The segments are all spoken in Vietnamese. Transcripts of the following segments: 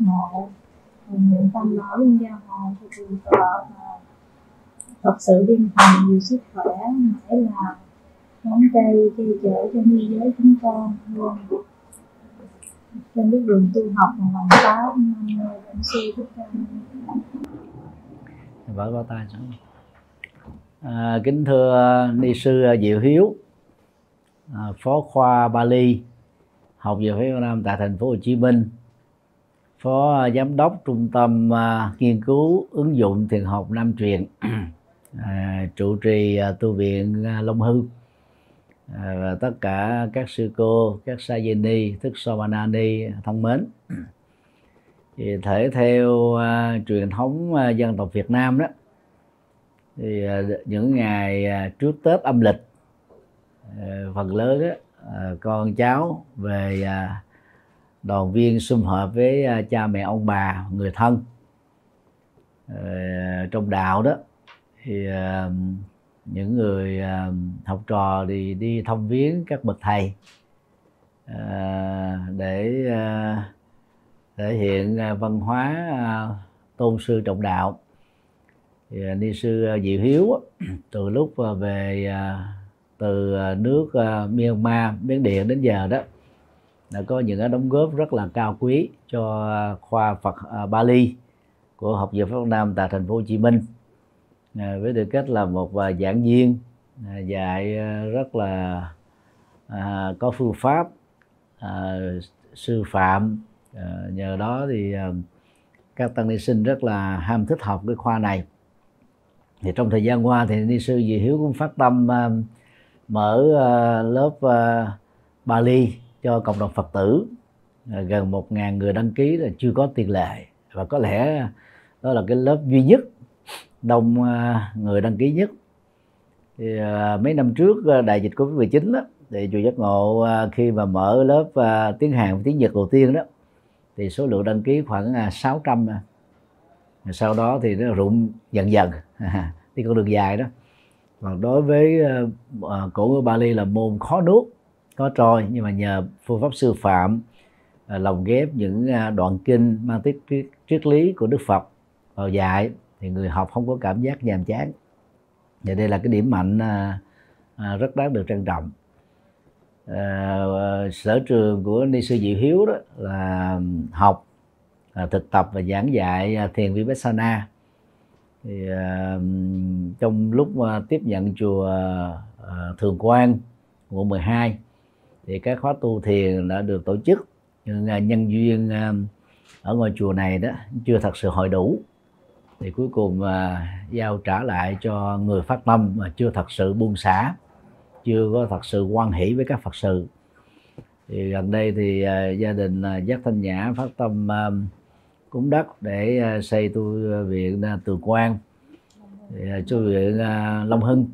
ngộ nguyện tâm nói lên giao hộ thì trường mà thật sự viên thành nhiều sức khỏe mãi là ngón cây che chở cho ni giới chúng con luôn. Trên bước đường tu học mà lòng táo nam mô bổn sư thích ca vỡ bao tay xuống à, kính thưa ni sư diệu hiếu à, phó khoa bali học về phía Việt Nam tại thành phố Hồ Chí Minh phó giám đốc trung tâm à, nghiên cứu ứng dụng thiền học Nam truyền. À, trụ trì à, tu viện à, Long Hưng à, và tất cả các sư cô các sa di ni thức Somanani thân mến. Thì thể theo truyền thống dân tộc Việt Nam đó thì những ngày trước Tết âm lịch phần lớn đó, con cháu về đoàn viên sum họp với à, cha mẹ, ông bà, người thân. Ờ, trong đạo đó thì ờ, những người ờ, học trò thì đi thăm viếng các bậc thầy để thể hiện à, văn hóa à, tôn sư trọng đạo. Thì ni sư diệu hiếu từ lúc về từ nước Myanmar, Miến Điện đến giờ đó đã có những cái đóng góp rất là cao quý cho khoa Phật à, Bali của học viện Pháp Nam tại thành phố Hồ Chí Minh. À, với tư cách là một à, giảng viên dạy rất là à, có phương pháp à, sư phạm. À, nhờ đó thì à, các tăng ni sinh rất là ham thích học cái khoa này. Thì trong thời gian qua thì ni sư Dị Hiếu cũng phát tâm à, mở à, lớp à, Bali cho cộng đồng Phật tử. À, gần 1.000 người đăng ký là chưa có tiền lệ. Và có lẽ đó là cái lớp duy nhất, đông à, người đăng ký nhất. Thì à, mấy năm trước đại dịch covid 19 đó, thì chùa giác ngộ khi mà mở lớp tiếng hàn tiếng nhật đầu tiên đó, thì số lượng đăng ký khoảng 600 sau đó thì nó rụng dần dần đi con đường dài đó. Còn đối với cổ ngữ Bali là môn khó nuốt có trôi, nhưng mà nhờ phương pháp sư phạm à, lồng ghép những à, đoạn kinh mang tính triết lý của Đức Phật vào dạy, thì người học không có cảm giác nhàm chán. Và đây là cái điểm mạnh à, rất đáng được trân trọng. Sở trường của ni sư diệu hiếu đó là học thực tập và giảng dạy thiền vipassana. Thì trong lúc tiếp nhận chùa thường quan quận 12 thì các khóa tu thiền đã được tổ chức. Nhưng à, nhân duyên à, ở ngôi chùa này đó, chưa thật sự hội đủ. Thì cuối cùng à, giao trả lại cho người phát tâm mà chưa thật sự buông xả, chưa có thật sự quan hỷ với các phật sự. Thì gần đây thì gia đình giác thanh nhã phát tâm cúng đất để xây tu viện từ quan tu viện long hưng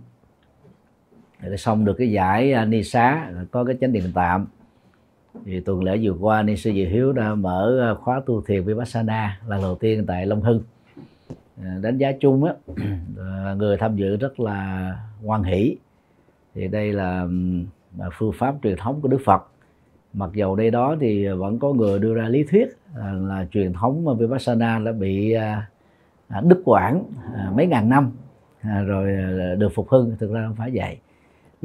để xong được cái giải à, ni xá có cái chánh điện tạm. Thì tuần lễ vừa qua ni sư diệu hiếu đã mở à, khóa tu thiền vipassana lần đầu tiên tại long hưng. À, đánh giá chung á người tham dự rất là hoan hỷ. Thì đây là, phương pháp truyền thống của Đức Phật. Mặc dầu đây đó thì vẫn có người đưa ra lý thuyết là, là truyền thống vipassana đã bị đứt quãng mấy ngàn năm rồi được phục hưng. Thực ra không phải vậy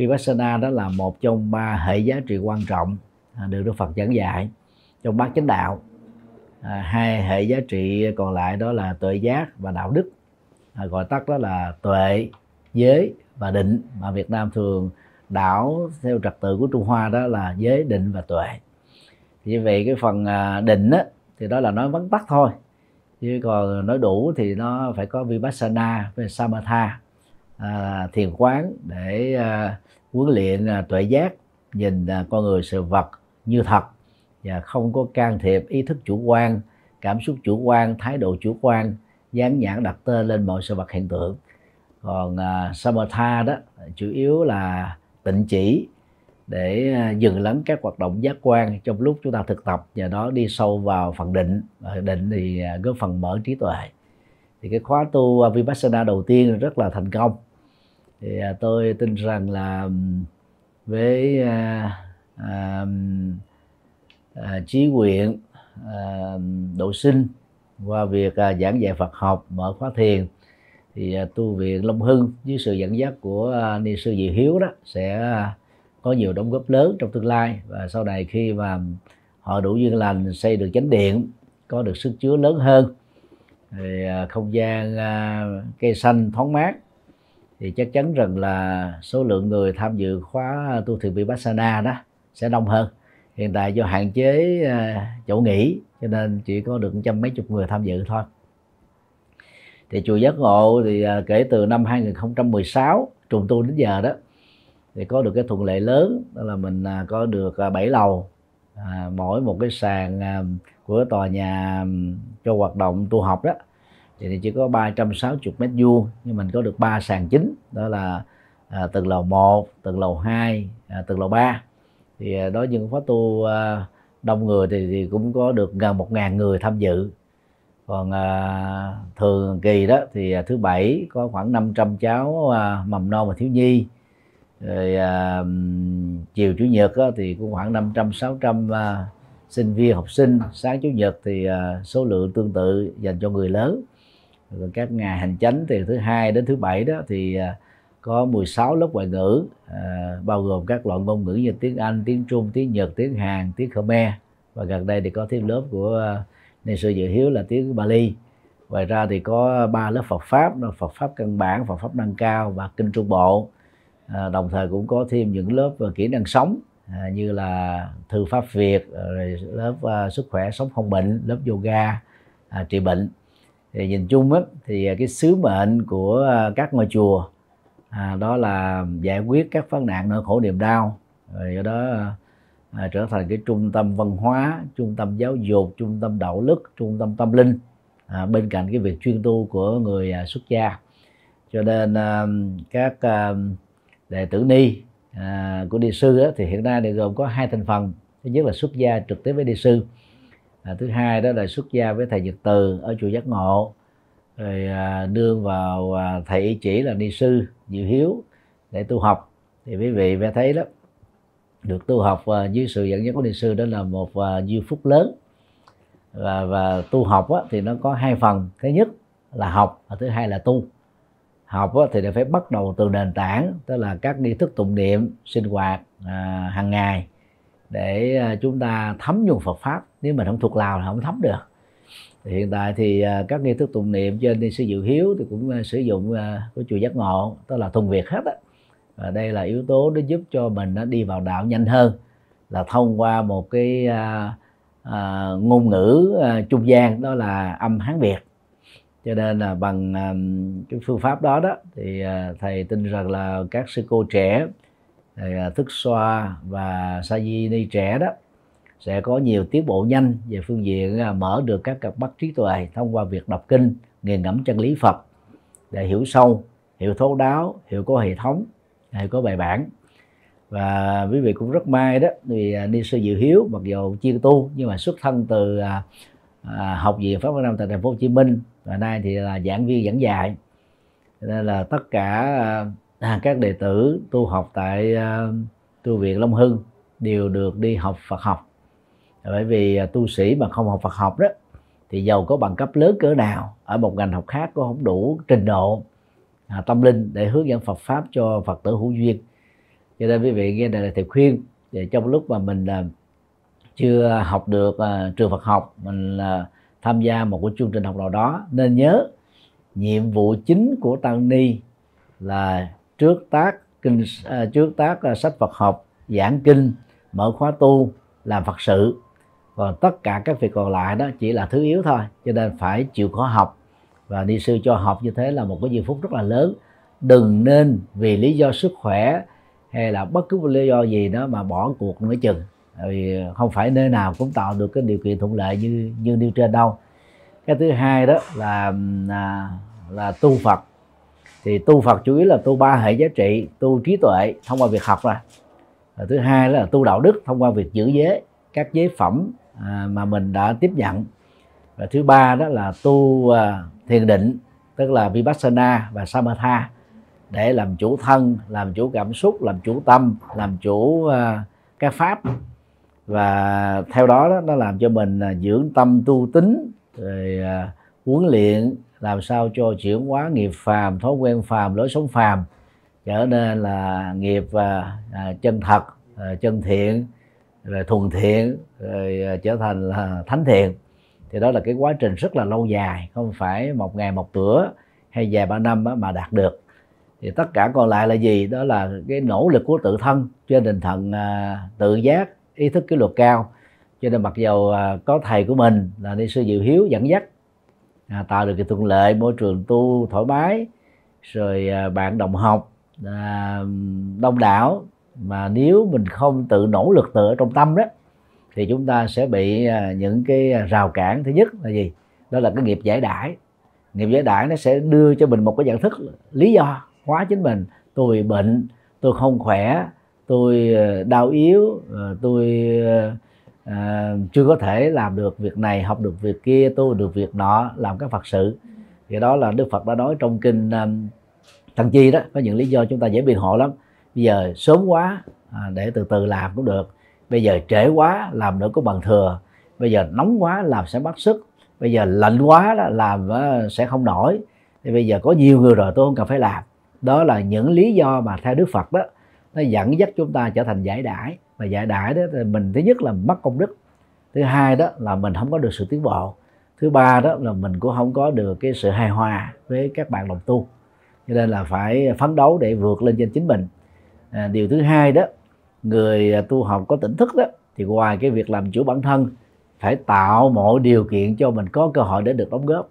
vipassana đó là một trong ba hệ giá trị quan trọng à, được Đức Phật giảng dạy trong bát chánh đạo. À, hai hệ giá trị còn lại đó là tuệ giác và đạo đức. À, gọi tắt đó là tuệ giới và định. Mà Việt Nam thường đảo theo trật tự của Trung Hoa đó là giới định và tuệ. Vì vậy cái phần à, định á, thì đó là nói vắn tắt thôi. Chứ còn nói đủ thì nó phải có vipassana với samatha à, thiền quán để à, huấn luyện à, tuệ giác nhìn à, con người sự vật như thật và không có can thiệp ý thức chủ quan cảm xúc chủ quan thái độ chủ quan dán nhãn đặt tên lên mọi sự vật hiện tượng. Còn à, samatha đó chủ yếu là tịnh chỉ để à, dừng lắng các hoạt động giác quan trong lúc chúng ta thực tập và đó đi sâu vào phần định. Định thì à, góp phần mở trí tuệ. Thì cái khóa tu à, vipassana đầu tiên rất là thành công thì à, tôi tin rằng là với à, à, à, trí nguyện à, độ sinh qua việc à, giảng dạy Phật học mở khóa thiền thì à, tu viện Long Hưng dưới sự dẫn dắt của à, ni sư Dị Hiếu đó sẽ à, có nhiều đóng góp lớn trong tương lai. Và sau này khi mà họ đủ duyên lành xây được chánh điện có được sức chứa lớn hơn thì à, không gian à, cây xanh thoáng mát thì chắc chắn rằng là số lượng người tham dự khóa tu thiền vipassana đó sẽ đông hơn. Hiện tại do hạn chế à, chỗ nghỉ cho nên chỉ có được trăm mấy chục người tham dự thôi. Thì chùa giác ngộ thì à, kể từ năm 2016 trùng tu đến giờ đó thì có được cái thuận lợi lớn đó là mình à, có được 7 lầu à, mỗi một cái sàn của tòa nhà cho hoạt động tu học đó thì chỉ có 360 mét vuông nhưng mình có được ba sàn chính đó là à, tầng lầu 1, tầng lầu 2, à, tầng lầu 3 thì à, đối với những khóa tu à, đông người thì, thì cũng có được gần 1.000 người tham dự. Còn à, thường kỳ đó thì à, thứ bảy có khoảng 500 cháu à, mầm non và thiếu nhi. Rồi à, chiều chủ nhật á, thì cũng khoảng 500 600 à, sinh viên học sinh. Sáng chủ nhật thì à, số lượng tương tự dành cho người lớn rồi các ngày hành chánh từ thứ hai đến thứ bảy đó thì à, có 16 lớp ngoại ngữ à, bao gồm các loại ngôn ngữ như tiếng Anh, tiếng Trung, tiếng Nhật, tiếng Hàn, tiếng Khmer. Và gần đây thì có thêm lớp của uh, ni sư Dự Hiếu là tiếng Bali. Ngoài ra thì có ba lớp Phật pháp là Phật pháp căn bản, Phật pháp nâng cao và kinh Trung Bộ. À, đồng thời cũng có thêm những lớp về kỹ năng sống à, như là thư pháp việt rồi lớp à, sức khỏe sống không bệnh lớp yoga à, trị bệnh thì nhìn chung á, thì à, cái sứ mệnh của à, các ngôi chùa à, đó là giải quyết các vấn nạn nỗi khổ niềm đau. Rồi do đó à, à, trở thành cái trung tâm văn hóa trung tâm giáo dục trung tâm đạo đức trung tâm tâm linh à, bên cạnh cái việc chuyên tu của người à, xuất gia. Cho nên à, các à, đệ tử ni à, của đi sư á, thì hiện nay thì gồm có hai thành phần. Thứ nhất là xuất gia trực tiếp với đi sư à, thứ hai đó là xuất gia với thầy Nhật Từ ở chùa Giác Ngộ. Rồi à, nương vào à, thầy chỉ là ni sư Diệu Hiếu để tu học. Thì quý vị phải thấy đó được tu học à, dưới sự dẫn dắt của ni sư đó là một à, dư phúc lớn. Và và tu học á, thì nó có hai phần. Thứ nhất là học và thứ hai là tu. Học thì phải bắt đầu từ nền tảng tức là các nghi thức tụng niệm sinh hoạt à, hàng ngày để à, chúng ta thấm nhuần Phật pháp nếu mình không thuộc lào là không thấm được. Thì hiện tại thì à, các nghi thức tụng niệm trên đi sư dự hiếu thì cũng à, sử dụng à, của chùa giác ngộ tức là thuần việt hết á. Và đây là yếu tố để giúp cho mình nó đi vào đạo nhanh hơn là thông qua một cái à, à, ngôn ngữ à, trung gian đó là âm hán việt. Cho nên là bằng cái phương pháp đó đó thì à, thầy tin rằng là các sư cô trẻ thầy à, thức xoa và sa di ni trẻ đó sẽ có nhiều tiến bộ nhanh về phương diện à, mở được các cặp mắt trí tuệ thông qua việc đọc kinh nghiền ngẫm chân lý Phật để hiểu sâu hiểu thấu đáo hiểu có hệ thống à, hiểu có bài bản. Và quý vị cũng rất may đó vì à, ni sư Diệu Hiếu mặc dù chuyên tu nhưng mà xuất thân từ à, học viện Pháp văn Nam tại thành phố Hồ Chí Minh và nay thì là giảng viên giảng dạy. Nên là tất cả à, các đệ tử tu học tại à, tu viện Long Hưng đều được đi học Phật học bởi vì à, tu sĩ mà không học Phật học đó thì giàu có bằng cấp lớn cỡ nào ở một ngành học khác cũng không đủ trình độ à, tâm linh để hướng dẫn Phật pháp cho Phật tử hữu duyên. Cho nên quý vị nghe này là thầy khuyên để trong lúc mà mình à, chưa học được à, trường Phật học mình à, tham gia một cái chương trình học nào đó nên nhớ nhiệm vụ chính của tăng ni là trước tác kinh à, trước tác à, sách Phật học giảng kinh mở khóa tu làm Phật sự còn tất cả các việc còn lại đó chỉ là thứ yếu thôi cho nên phải chịu khó học. Và đi sư cho học như thế là một cái giây phút rất là lớn. Đừng nên vì lý do sức khỏe hay là bất cứ một lý do gì đó mà bỏ cuộc nữa chừng. Vì không phải nơi nào cũng tạo được cái điều kiện thuận lợi như như nêu trên đâu. Cái thứ hai đó là là, là tu Phật. Thì tu Phật chủ yếu là tu ba hệ giá trị tu trí tuệ thông qua việc học ra. Và thứ hai là tu đạo đức thông qua việc giữ giới các giới phẩm à, mà mình đã tiếp nhận. Và thứ ba đó là tu à, thiền định tức là vipassana và samatha để làm chủ thân làm chủ cảm xúc làm chủ tâm làm chủ à, các pháp. Và theo đó, đó nó làm cho mình à, dưỡng tâm tu tính rồi à, huấn luyện làm sao cho chuyển hóa nghiệp phàm thói quen phàm lối sống phàm trở nên là nghiệp à, à chân thật à, chân thiện rồi thuần thiện rồi à, trở thành là thánh thiện. Thì đó là cái quá trình rất là lâu dài không phải một ngày một bữa hay vài ba năm mà đạt được. Thì tất cả còn lại là gì? Đó là cái nỗ lực của tự thân trên tinh thần à, tự giác ý thức kỷ luật cao. Cho nên mặc dầu à, có thầy của mình là ni sư diệu hiếu dẫn dắt à, tạo được cái thuận lợi môi trường tu thoải mái rồi à, bạn đồng học à, đông đảo mà nếu mình không tự nỗ lực tự ở trong tâm đó thì chúng ta sẽ bị à, những cái à, rào cản. Thứ nhất là gì? Đó là cái nghiệp giải đãi. Nghiệp giải đãi nó sẽ đưa cho mình một cái nhận thức lý do hóa chính mình. Tôi bị bệnh tôi không khỏe tôi à, đau yếu tôi à, chưa có thể làm được việc này học được việc kia tu được việc nọ làm các phật sự. Thì đó là đức phật đã nói trong kinh um, tăng chi đó có những lý do chúng ta dễ biện hộ lắm bây giờ sớm quá à, để từ từ làm cũng được. Bây giờ trễ quá làm nữa có bằng thừa. Bây giờ nóng quá làm sẽ mất sức. Bây giờ lạnh quá đó, làm à, sẽ không nổi. Thì bây giờ có nhiều người rồi tôi không cần phải làm. Đó là những lý do mà theo đức phật đó nó dẫn dắt chúng ta trở thành giải đãi. Và giải đãi đó thì mình thứ nhất là mất công đức. Thứ hai đó là mình không có được sự tiến bộ. Thứ ba đó là mình cũng không có được cái sự hài hòa với các bạn đồng tu. Cho nên là phải phấn đấu để vượt lên trên chính mình à, điều thứ hai đó người à, tu học có tỉnh thức đó thì ngoài cái việc làm chủ bản thân phải tạo mọi điều kiện cho mình có cơ hội để được đóng góp.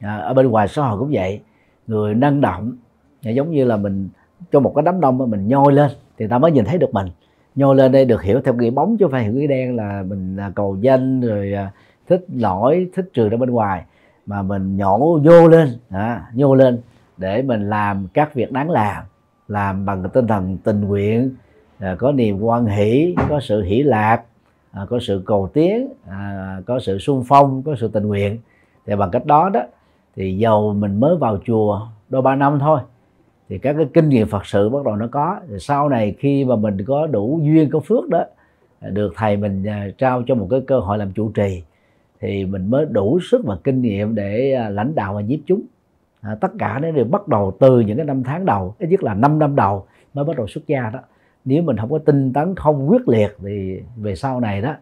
À, ở bên ngoài xã hội cũng vậy người năng động à, giống như là mình cho một cái đám đông mà mình nhoi lên thì ta mới nhìn thấy được mình. Nhô lên đây được hiểu theo nghĩa bóng chứ không phải hiểu nghĩa đen là mình là cầu danh rồi à, thích nổi thích trừ ra bên ngoài. Mà mình nhổ vô lên à, nhô lên để mình làm các việc đáng làm làm bằng tinh thần tình nguyện à, có niềm quan hỷ, có sự hỷ lạc à, có sự cầu tiến à, có sự sung phong, có sự tình nguyện. Thì bằng cách đó đó, thì dầu mình mới vào chùa đôi ba năm thôi, thì các cái kinh nghiệm phật sự bắt đầu nó có. Thì sau này khi mà mình có đủ duyên, có phước đó được thầy mình trao cho một cái cơ hội làm chủ trì, thì mình mới đủ sức và kinh nghiệm để lãnh đạo và nhiếp chúng à, tất cả nó đều bắt đầu từ những cái năm tháng đầu ít nhất là 5 năm đầu mới bắt đầu xuất gia đó. Nếu mình không có tinh tấn không quyết liệt thì về sau này đó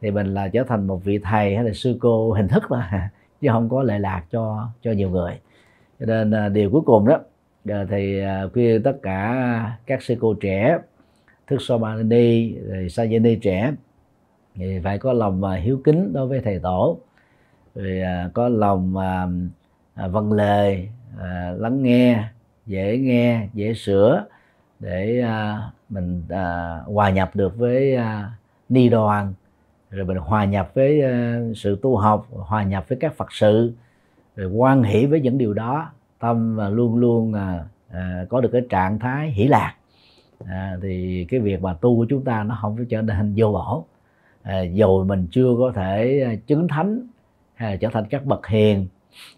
thì mình là trở thành một vị thầy hay là sư cô hình thức là chứ không có lệ lạc cho cho nhiều người. Cho nên à, điều cuối cùng đó giờ thì à, khuyên tất cả các sư cô trẻ thức Somalini rồi Sajani trẻ thì phải có lòng à, hiếu kính đối với thầy tổ. Rồi có lòng À, vâng lời à, lắng nghe dễ nghe dễ sửa để à, mình hòa nhập được với ni đoàn rồi mình hòa nhập với sự tu học hòa nhập với các phật sự rồi quan hỷ với những điều đó. Tâm và luôn luôn à, à, có được cái trạng thái hỷ lạc. À, thì cái việc mà tu của chúng ta nó không phải trở nên vô bổ. À, dù mình chưa có thể chứng thánh hay là trở thành các bậc hiền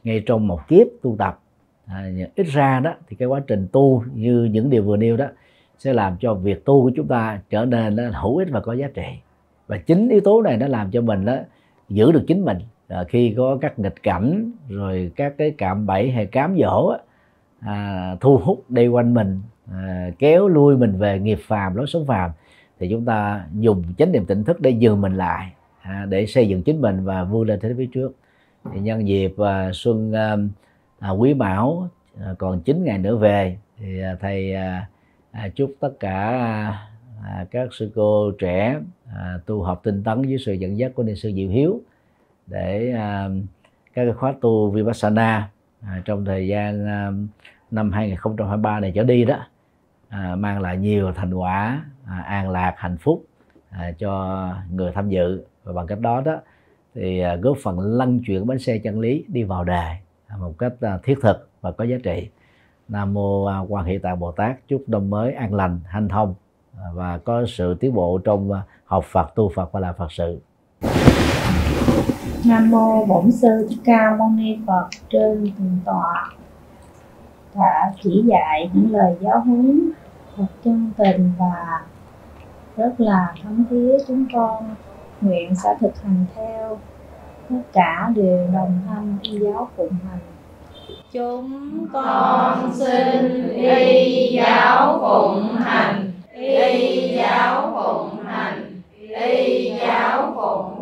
ngay trong một kiếp tu tập à, ít ra đó thì cái quá trình tu như những điều vừa nêu đó sẽ làm cho việc tu của chúng ta trở nên nó hữu ích và có giá trị. Và chính yếu tố này nó làm cho mình đó giữ được chính mình. À, khi có các nghịch cảnh rồi các cái cạm bẫy hay cám dỗ à, thu hút đi quanh mình à, kéo lui mình về nghiệp phàm lối sống phàm thì chúng ta dùng chánh niệm tỉnh thức để dừng mình lại à, để xây dựng chính mình và vươn lên thế phía trước thì nhân dịp à, xuân à, à quý mão à, còn 9 ngày nữa về. Thì à, thầy à, à, chúc tất cả à, à, các sư cô trẻ à, tu học tinh tấn dưới sự dẫn dắt của ni sư diệu hiếu để à, các khóa tu vipassana à, trong thời gian à, năm 2023 này trở đi đó à, mang lại nhiều thành quả à, an lạc hạnh phúc à, cho người tham dự. Và bằng cách đó đó thì à, góp phần lăn chuyển bánh xe chân lý đi vào đề một cách à, thiết thực và có giá trị. Nam mô à, quan hệ tạng bồ tát, chúc năm mới an lành, hanh thông và có sự tiến bộ trong học phật, tu phật và làm phật sự. Nam mô Bổn sư Thích Ca Mâu Ni Phật trên thượng tọa. Đã chỉ dạy những lời giáo huấn thật chân tình và rất là thấm thía chúng con nguyện sẽ thực hành theo. Tất cả đều đồng thanh, y giáo phụng hành. Chúng con xin y giáo phụng hành. Y giáo phụng hành. Y giáo phụng